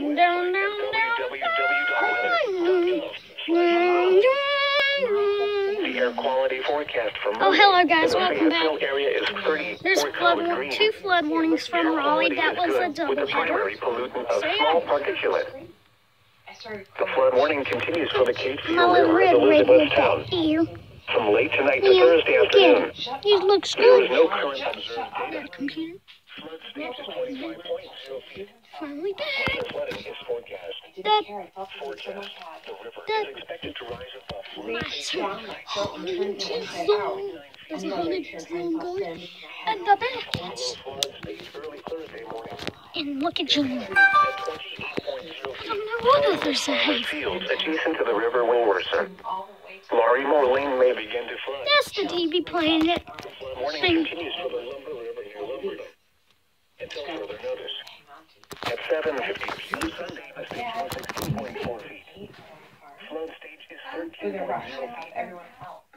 down, down, down. The air quality forecast for Oh, hello, guys. Welcome back. Area is 30 There's or flood, code green. two flood warnings from Raleigh. That was a double with the doubleheader. primary pollutant of So, yeah. small particulate. The flood warning continues for the Cape Fear My River red at red with Elizabethtown that ear. from late tonight to Thursday afternoon. it. He looks There is good. no current observed data. Computer. Flood stage is 25.0 feet. Finally back. Flooding is forecast. That, Forecast. The river that, is expected to rise above flood nice. stage tonight. Haunted zone. There's a haunted zone going at the back. Yes. Flood stage early And look at you. I feet. don't know what others have. Fields adjacent to the river will worsen. Laurie Moore Lane may begin to flood. That's the TV playing it. Flood warning Thing. continues for the Lumber River near Lumberton. Until further notice. At 7.50 p.m. Sunday, the stage was 16.4 feet. Flood stage is 13.0 feet. Everyone.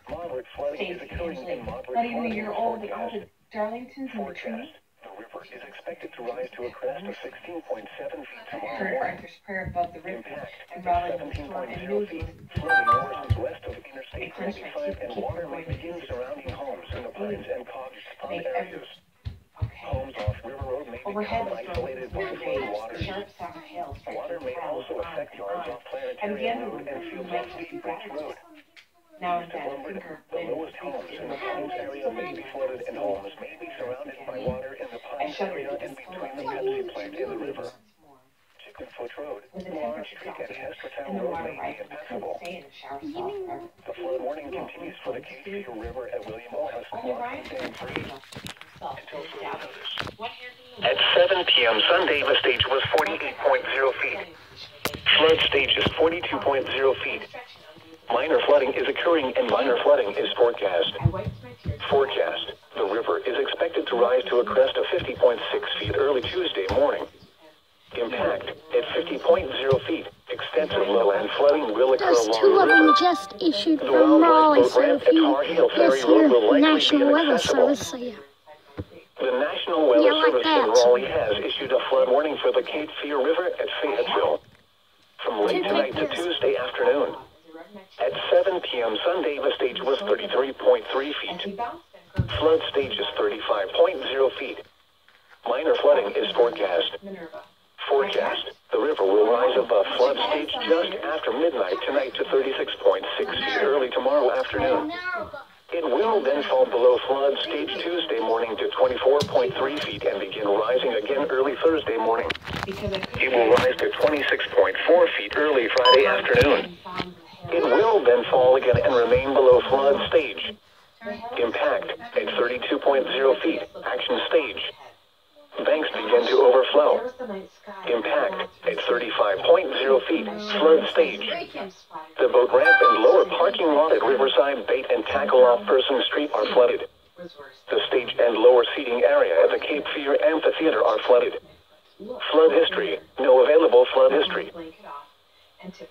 Moderate flooding is occurring in moderate Not even a year old. They all forecast. the Darlingtons and the trees. The river is expected to rise to a crest of 16.7 feet tomorrow morning. Prayer above the river Impact and Raleigh was and 17.0 news feet. Flooding worsens west of Interstate 95 and water may begin surrounding homes in the Pines and Pond areas. Homes off River Road may Overhead become isolated by from water. the sharp summer hail. Water may also affect yards off Planetary Road and fields off State Bridge Road. Now East and of then, Lumberton, the lowest homes in the Pines area may be flooded and homes may be surrounded by water in the Pines area and between the Pepsi plant and the river. Chickenfoot Road, temperature Street and and Hestertown Road may be impassable. couldn't stay in the shower soft forever. The flood warning continues for the Cape Fear River at William O. Huske Only Block Ryan and could Free. himself Until to further establish notice. what hand At 7 p.m. Sunday, the stage was 48.0 feet. Flood stage is 42.0 feet. Minor flooding is occurring and minor flooding is forecast. I wiped my tears. Forecast. The river is expected to rise to a crest of 50.6 feet early Tuesday morning. Impact at 50.0 feet. Extensive lowland flooding will occur There's along two the of them river. just issued The from Raleigh, so if you this here National Weather. Service, so yeah. The National Weather Yeah, like Service in. Raleigh has issued a flood warning for the Cape Fear River at Fayetteville from late tonight to. Tuesday afternoon. At 7 p.m. Sunday, the stage was 33.3 feet. he bounced and heard Flood stage is 35.0 feet. Minor flooding is forecast. Minerva. Forecast. The river will rise above flood stage just after midnight tonight to 36.6 feet early tomorrow afternoon. It will then fall below flood stage Tuesday morning to 24.3 feet and begin rising again early Thursday morning. Because I couldn't It will rise to 26.4 feet early Friday afternoon. It will then fall again and remain below flood stage. Impact at 32.0 feet. Action stage. Begin to overflow. Impact at 35.0 feet. Flood stage. The boat ramp and lower parking lot at Riverside Bait and Tackle off Person Street are flooded. The stage and lower seating area at the Cape Fear Amphitheater are flooded. Flood history. No available flood history.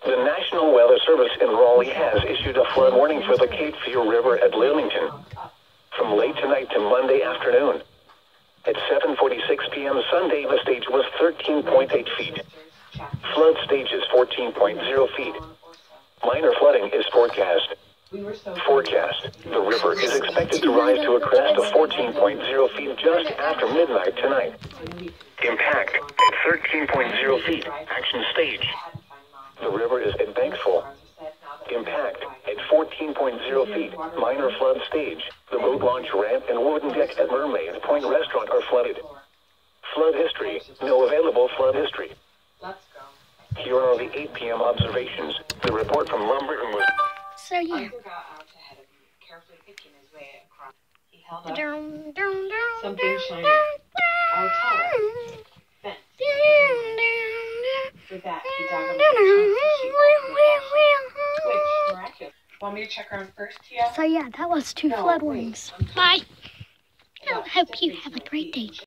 The National Weather Service in Raleigh has issued a flood warning for the Cape Fear River at Lillington from late tonight to Monday afternoon. At 7:46 p.m. Sunday, the stage was 13.8 feet. Flood stage is 14.0 feet. Minor flooding is forecast. Forecast. The river is expected to rise to a crest of 14.0 feet just after midnight tonight. Impact at 13.0 feet. Action stage. The river is at bankfull. Impact at 14.0 feet. Minor flood stage. The boat launch ramp and wooden deck at Mermaid Point Restaurant are flooded. Flood history. No available flood history. Let's go. Here are the 8 p.m. observations. The report from Lumberton was So yeah. Arthur got out ahead of me, carefully picking his way across. He held up Down, down, down, Something shiny. Our tower. fence. down, down, With that, he dug him a down, chunk down. Which, miraculous. Want me to check around first, Tia? So yeah, that was two No, flood wait, warnings. Bye. Yeah, I hope you have a great day. beach.